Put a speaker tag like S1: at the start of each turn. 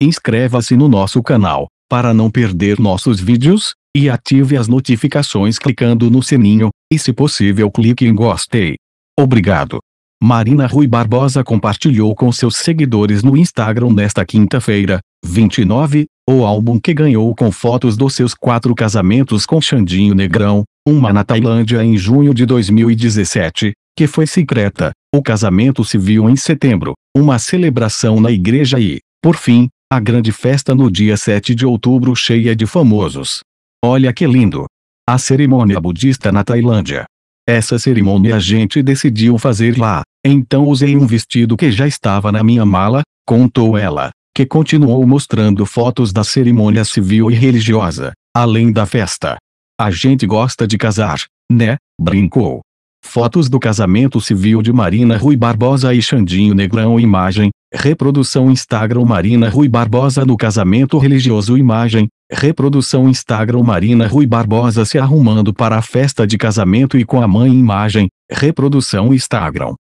S1: inscreva-se no nosso canal, para não perder nossos vídeos, e ative as notificações clicando no sininho, e se possível clique em gostei. Obrigado. Marina Rui Barbosa compartilhou com seus seguidores no Instagram nesta quinta-feira, 29, o álbum que ganhou com fotos dos seus quatro casamentos com Xandinho Negrão, uma na Tailândia em junho de 2017, que foi secreta, o casamento civil em setembro, uma celebração na igreja e, por fim, a grande festa no dia 7 de outubro cheia de famosos. Olha que lindo! A cerimônia budista na Tailândia. Essa cerimônia a gente decidiu fazer lá, então usei um vestido que já estava na minha mala, contou ela, que continuou mostrando fotos da cerimônia civil e religiosa, além da festa. A gente gosta de casar, né? brincou. Fotos do casamento civil de Marina Rui Barbosa e Xandinho Negrão Imagem, reprodução Instagram Marina Rui Barbosa no casamento religioso Imagem, reprodução Instagram Marina Rui Barbosa se arrumando para a festa de casamento e com a mãe Imagem, reprodução Instagram.